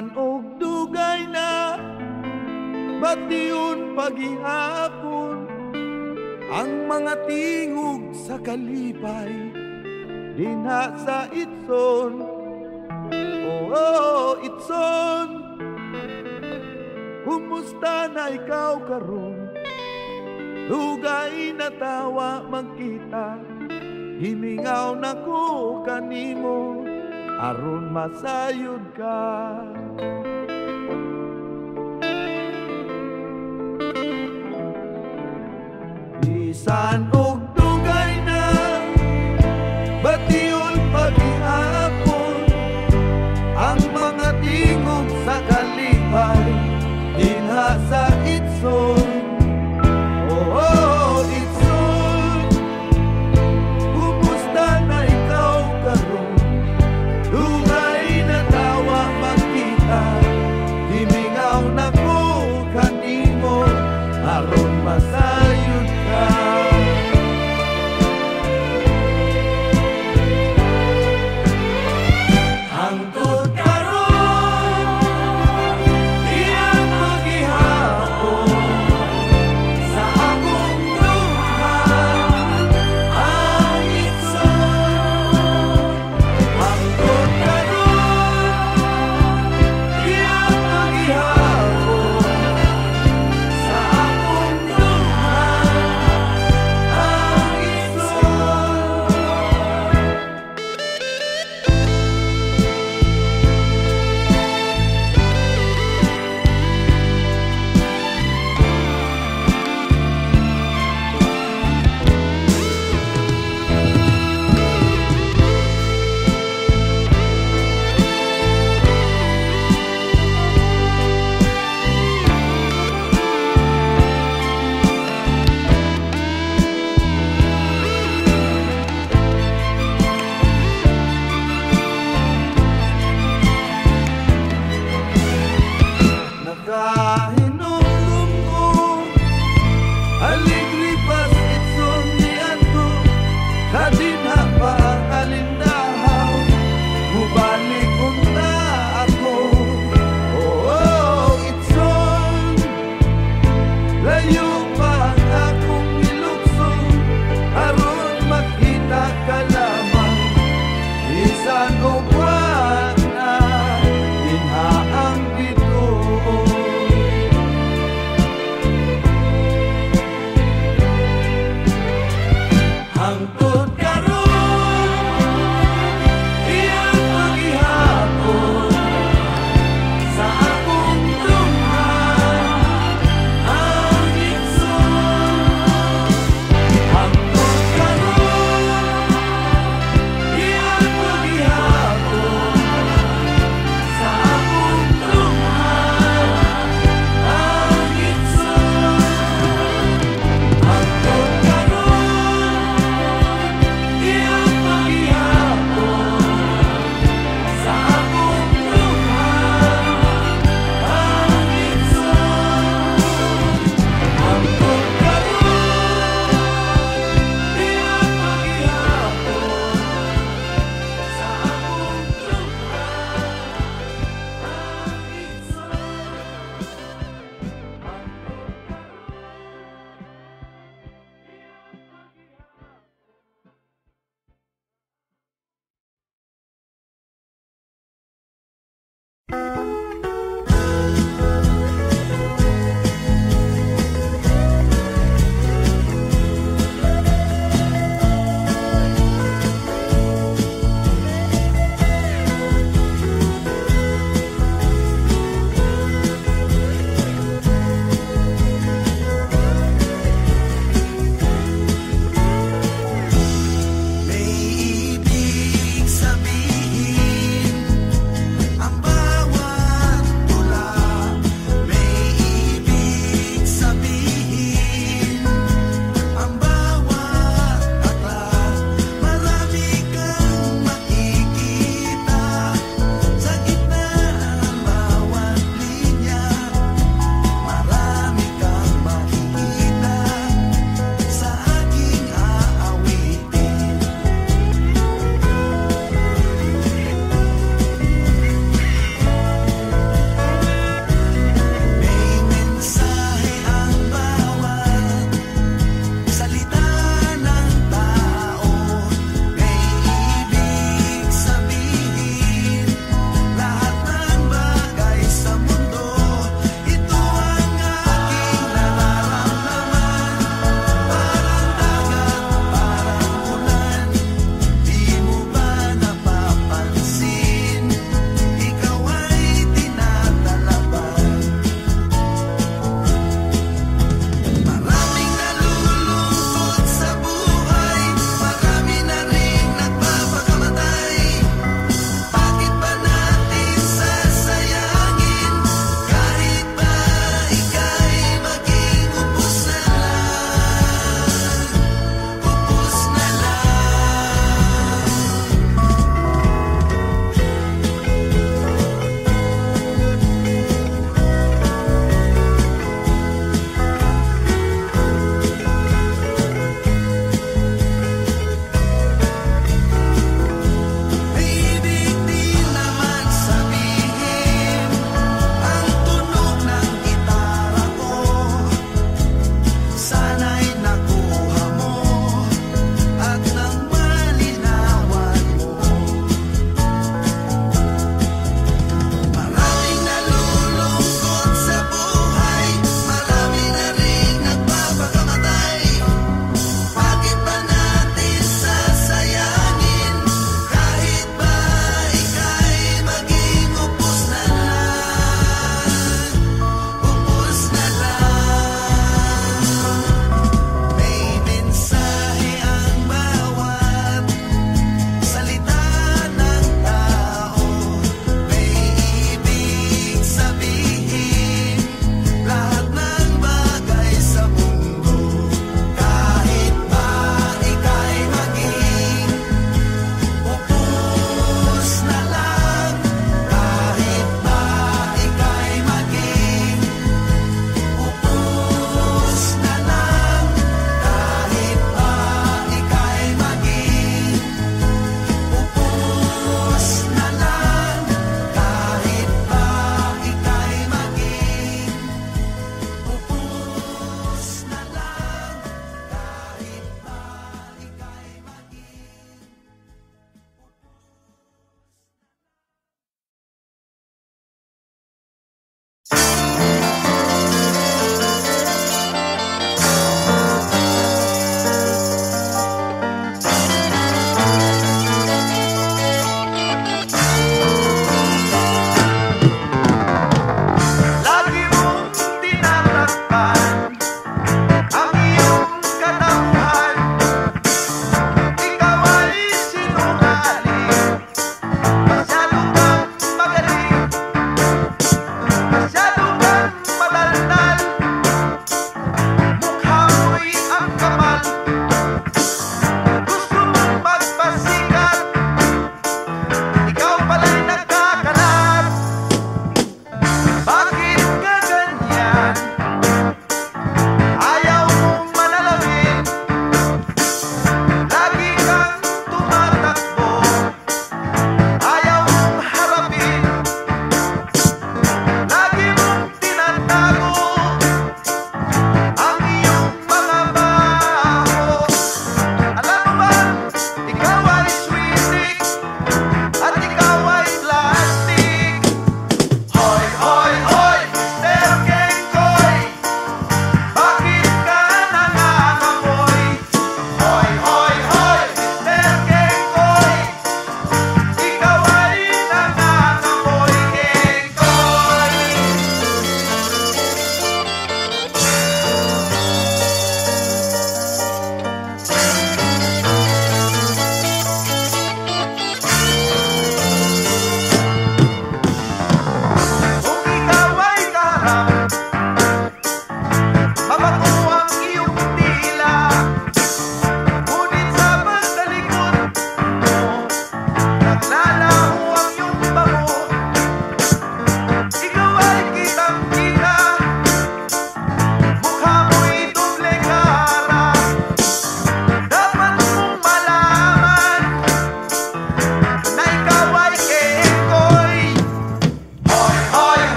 man og dugay na Batiyon pagihapon. Ang mga tingog sa kalipay Dinha sa itson. Oo, oh, oh, itson. Kumusta na ikaw karon? Dugay na tawa magkita. Himingaw na ko kanimo. Aron masayod ka. Bisan o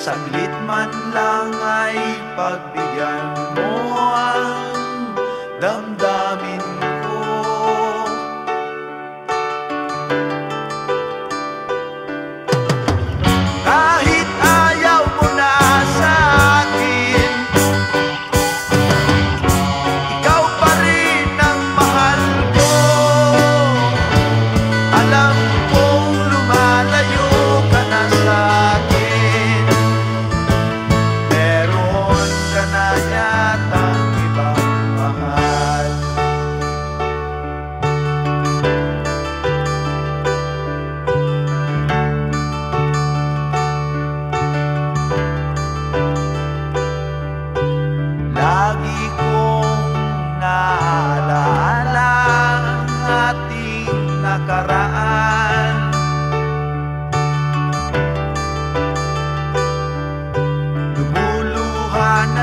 Saglit man lang ay pagbigyan mo ang damdamin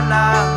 sana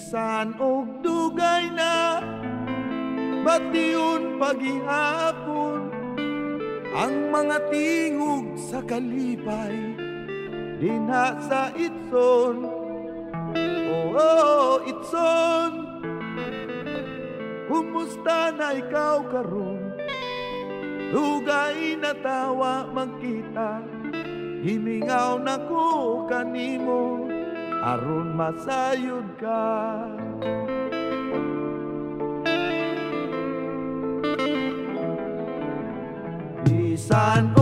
bisan og dugay na bation paghihapon ang mga tingog sa kalipay dinha sa itson. Oh, oh itson. Kumusta na ikaw karon? Dugay na tawa magkita. Himingaw na ko kanimo aron masayod ka. Bisan